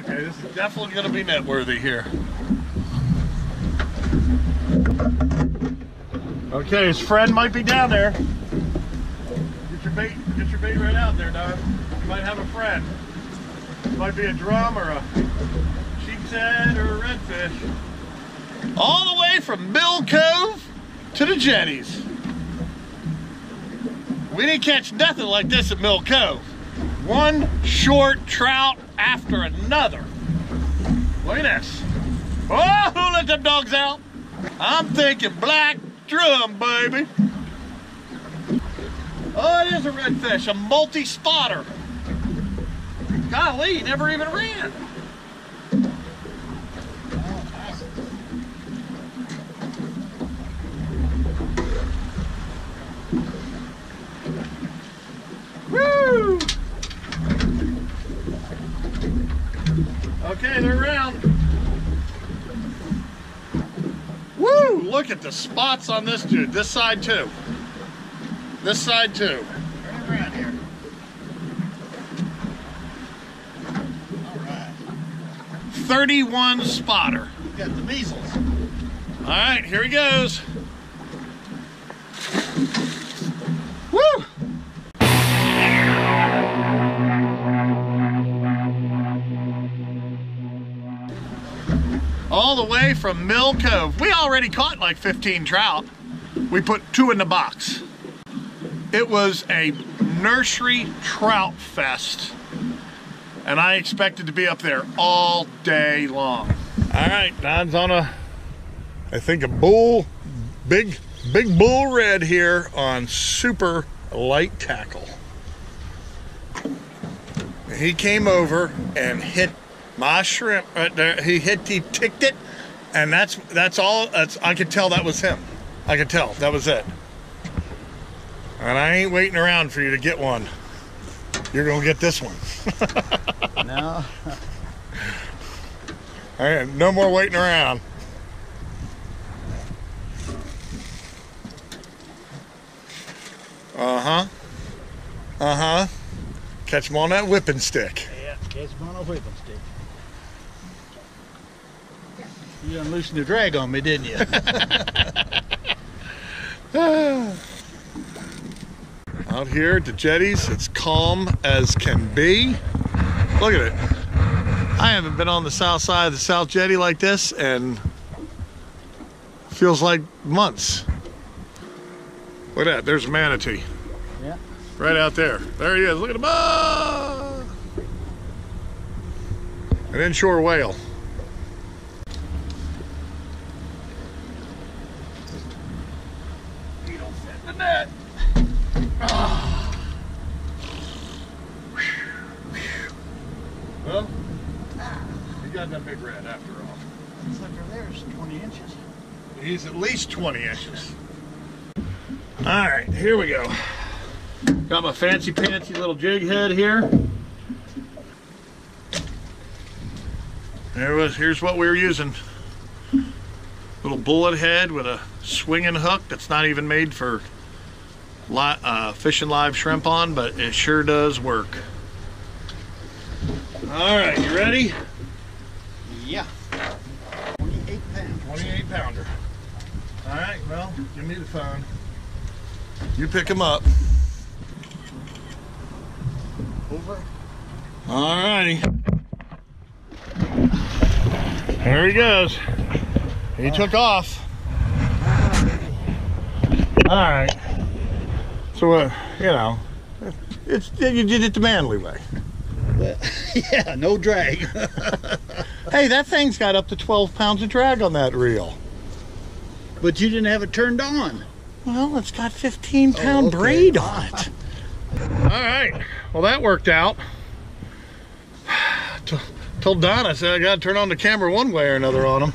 Okay, this is definitely going to be net worthy here. Okay, his friend might be down there. Get your bait, get your bait right out there, Don. You might have a friend. It might be a drum or a sheepshead or a redfish. All the way from Mill Cove to the jetties. We didn't catch nothing like this at Mill Cove. One short trout after another. Look at this. Oh, who let them dogs out? I'm thinking black drum, baby. Oh, it is a redfish, a multi-spotter. Golly, never even ran. Woo! Okay, they're around. Woo! Look at the spots on this dude. This side too. This side too. Turn around here. All right. 31 spotter. You got the measles. All right, here he goes. The way from Mill Cove. We already caught like 15 trout. We put two in the box. It was a nursery trout fest. And I expected to be up there all day long. All right, Don's on a I think a bull, big, big bull red here on super light tackle. He came over and hit my shrimp right there. He hit, he ticked it, and that's that's all. That's I could tell that was him. I could tell that was it. And I ain't waiting around for you to get one. You're gonna get this one. No. All right, no more waiting around. Uh huh. Uh huh. Catch him on that whipping stick. Yeah, catch him on a whipping stick. You done loosened the drag on me, didn't you? Out here at the jetties, it's calm as can be. Look at it. I haven't been on the south side of the South Jetty like this and feels like months. Look at that. There's a manatee. Yeah. Right out there. There he is. Look at him. Ah! An inshore whale. He don't fit in the net. Ah. Well, he got that big red after all. This sucker there's 20 inches. He's at least 20 inches. All right, here we go. Got my fancy pantsy little jig head here. There was, here's what we were using. Little bullet head with a swinging hook that's not even made for li uh, fishing live shrimp on, but it sure does work. All right, you ready? Yeah. 28 pounds. 28 pounder. All right, well, give me the phone. You pick him up. Over. All righty. There he goes. He took off. All right. So, uh, you know, it's you did it the manly way. Well, yeah, no drag. Hey, that thing's got up to 12 pounds of drag on that reel. but you didn't have it turned on. Well, it's got 15 pound okay. braid on it. All right. Well, that worked out. T- Told Don I said I got to turn on the camera one way or another on him.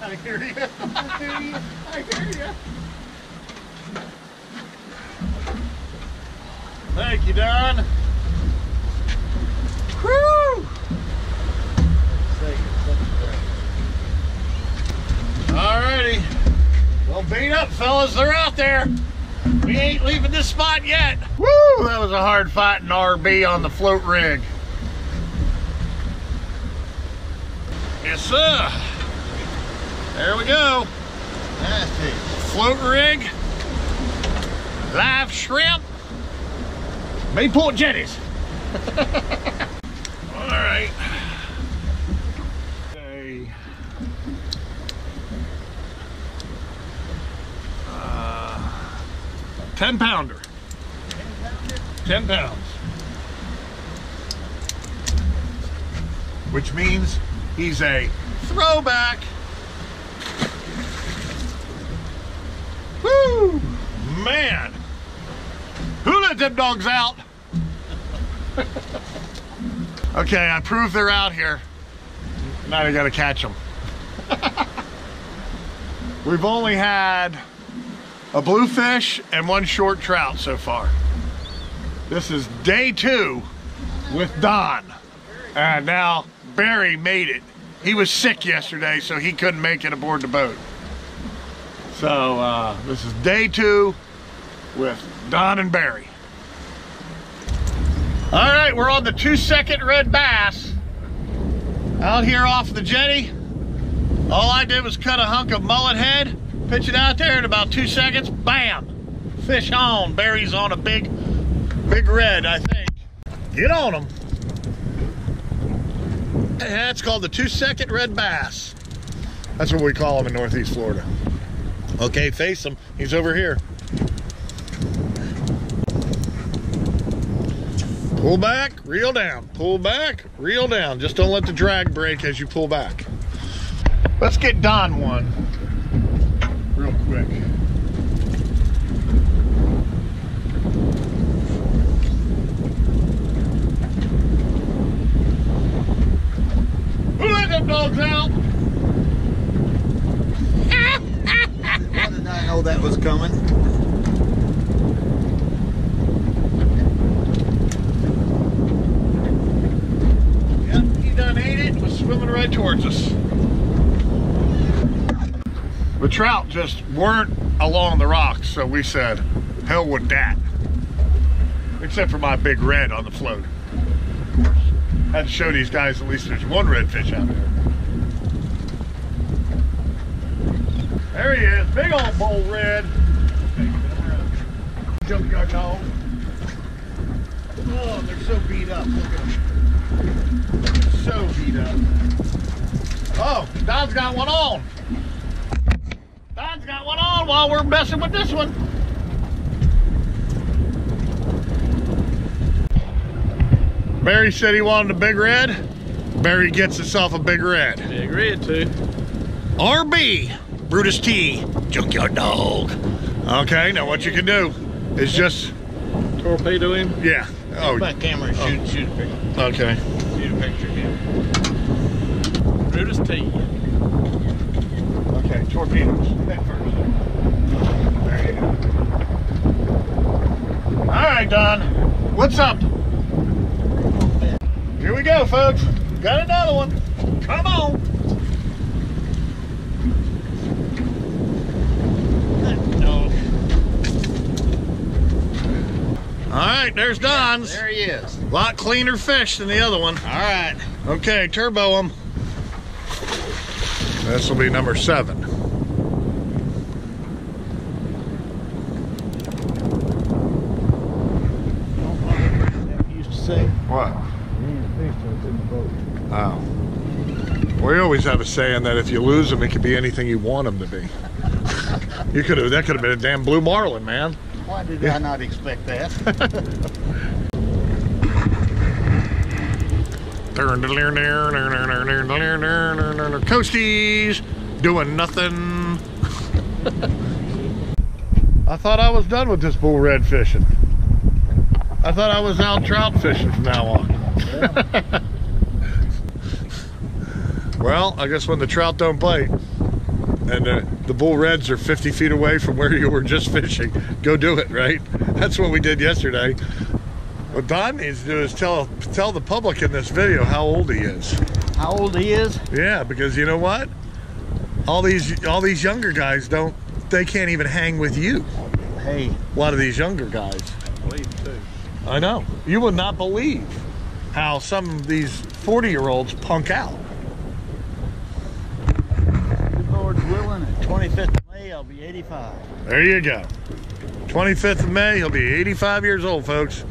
I hear you. I hear you. I hear you. Thank you, Don. Woo! Alrighty. Well, beat up, fellas. They're out there. We ain't leaving this spot yet. Woo, that was a hard fight in RB on the float rig. Yes, sir. There we go. Nasty. Float rig. Live shrimp. Mayport jetties. All right. A, uh, 10 pounder. 10 pounds. Which means he's a throwback. Woo! Man! Let them dogs out? okay, I proved they're out here. Now I gotta catch them. We've only had a bluefish and one short trout so far. This is day two with Don. And now Barry made it. He was sick yesterday, so he couldn't make it aboard the boat. So uh, this is day two with Don and Barry. All right, we're on the two second red bass. Out here off the jetty. All I did was cut a hunk of mullet head, pitch it out there in about two seconds, bam! Fish on. Barry's on a big, big red, I think. Get on him. That's called the two second red bass. That's what we call them in Northeast Florida. Okay, face him. He's over here. Pull back, reel down. Pull back, reel down. Just don't let the drag break as you pull back. Let's get Don one real quick. Who let them dogs out? Why did I know that was coming? Yep, he done ate it and was swimming right towards us. The trout just weren't along the rocks, so we said, hell with that. Except for my big red on the float. Course, had to show these guys at least there's one redfish out there. There he is, big old bull red. Junkyard dog. Oh, they're so beat up. Look at them so beat up. Oh, Don's got one on. Don's got one on while we're messing with this one. Barry said he wanted a big red. Barry gets himself a big red. Big red too. RB, Brutus T, Junkyard Dog. Okay, now what you can do is just, Torpedo him. yeah. Oh, Back camera and shoot, oh. shoot a picture. okay. Shoot a picture of him. Brutus T. Okay, torpedoes. First. There you go. All right, Don. What's up? Here we go, folks. Got another one. Come on. Right, there's Don's. There he is. A lot cleaner fish than the other one. All right. Okay, turbo them. This will be number seven. Used. What? Oh. We always have a saying that if you lose them, it could be anything you want them to be. You could have that could have been a damn blue marlin, man. Why did Yeah. I not expect that? Coasties doing nothing. I thought I was done with this bull red fishing. I thought I was out trout fishing from now on. well, I guess when the trout don't bite and uh, the bull reds are 50 feet away from where you were just fishing, go do it, right? That's what we did yesterday. What Don needs to do is tell tell the public in this video how old he is. How old he is? Yeah, because you know what? All these all these younger guys don't they can't even hang with you. Hey, a lot of these younger guys. Believe too. I know. You would not believe how some of these 40 year olds punk out. good Lord's willing, at 25th of May, I'll be 85. There you go. 25th of May, he'll be 85 years old, folks.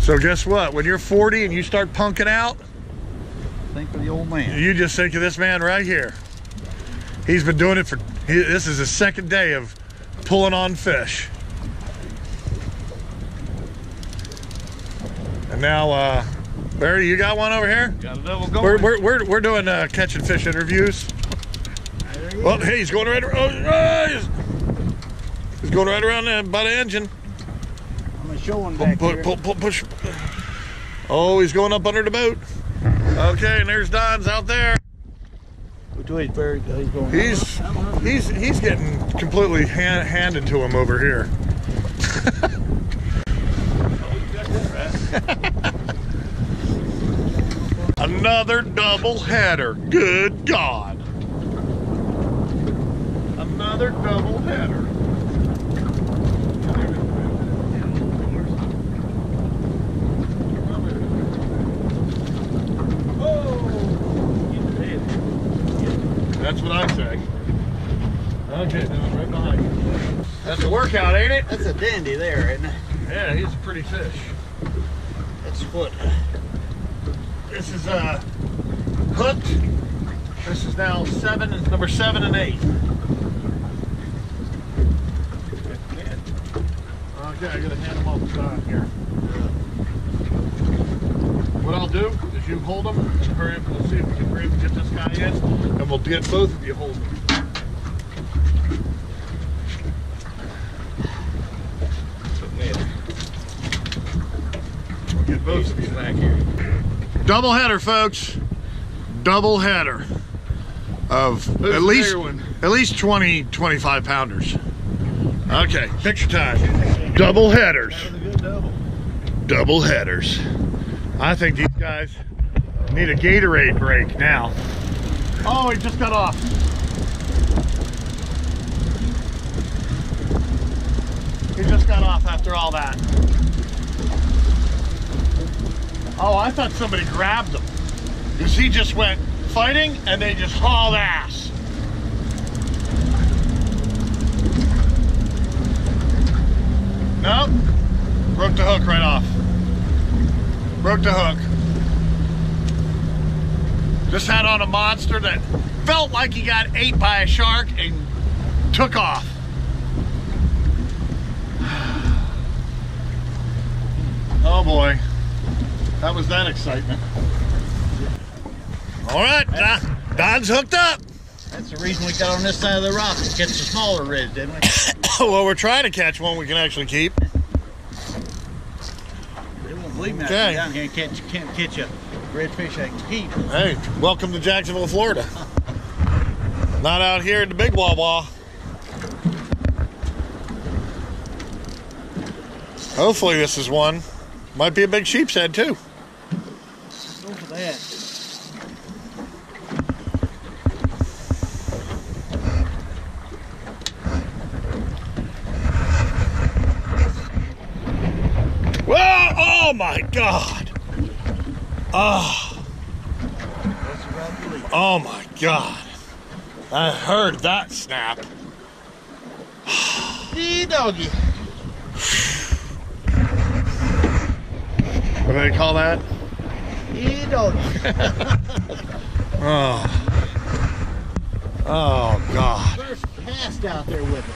So guess what? When you're 40 and you start punking out, Think of the old man. you just think of this man right here. He's been doing it for, he, this is his second day of pulling on fish. And now, uh, Barry, you got one over here? Got a double going. We're, we're, we're, we're doing uh, catch and fish interviews. Well, hey, he's going right around. Oh, oh, he's, he's going right around there by the engine. I'm gonna show him back pull, pull, pull, push. Oh, he's going up under the boat. Okay, and there's Don's out there. Which way Barry? Oh, he's going. He's he's he's getting completely hand, handed to him over here. Another double header. Good God. Another double header. That's what I say. Okay, Don, right behind you. That's a workout, ain't it? That's a dandy there, isn't it? Yeah, he's a pretty fish. That's what. This is uh hooked. This is now seven, number seven and eight. Okay, I gotta hand them off to Don here. What I'll do is you hold them and hurry up. We'll see if we can hurry up and get this guy in, and we'll get both of you holding. We'll get both of you back here. Double header, folks. Double header of Who's at least at least 20, 25 pounders. Okay, picture time. Double headers. Double headers. I think these guys need a Gatorade break now. Oh, he just got off. He just got off after all that. Oh, I thought somebody grabbed him. Because he just went fighting and they just hauled ass. Nope. Broke the hook right off. Broke the hook. Just had on a monster that felt like he got ate by a shark and took off. Oh boy. That was that excitement. All right, Don, Don's hooked up. That's the reason we got on this side of the rock to catch the smaller reds, didn't we? well, we're trying to catch one we can actually keep. They won't believe me. I Okay. down here and catch, can't catch a redfish I can keep. Hey, welcome to Jacksonville, Florida. Not out here in the big Wawa. Hopefully this is one. Might be a big sheepshead too. Go for that. Whoa! Oh my God! Oh, oh my God! I heard that snap. Hey, doggy. What do they call that? Hey, doggy. Oh. Oh God. First cast out there with it.